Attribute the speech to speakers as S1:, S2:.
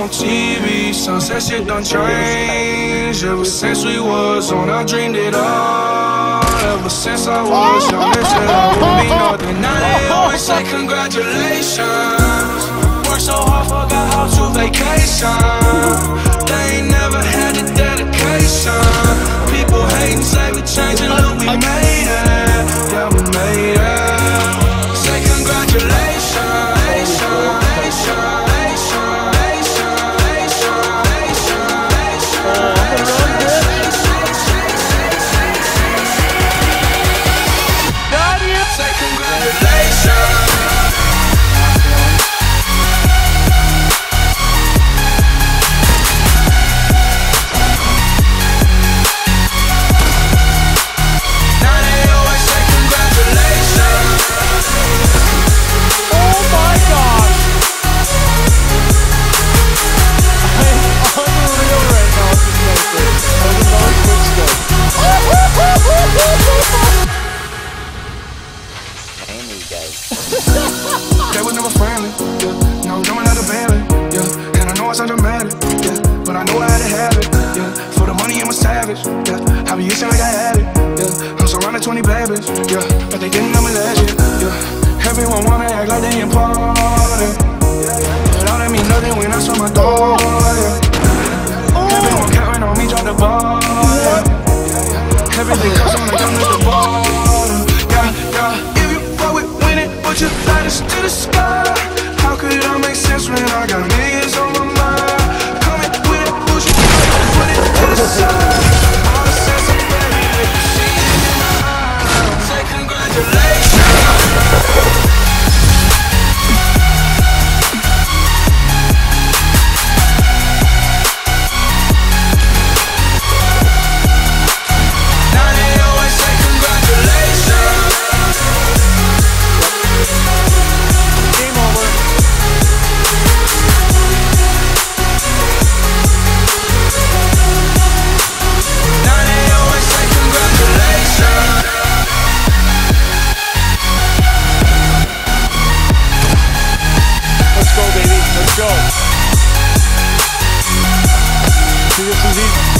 S1: on TV, sunset shit done changed. Ever since we was on, I dreamed it all. Ever since I was young, they said I would be nothing. Savage, yeah. I be itching like I had it, yeah. I'm surrounded 20 babies, yeah. But they didn't know me last year, yeah. Everyone wanna act like they important, but all that mean nothing when I saw my door, yeah. Everyone counting on me, drop the ball, yeah. Everything comes on like I'm at the bottom, yeah, yeah. If you fuck with winning, put your lighters to the sky.
S2: Yes, indeed.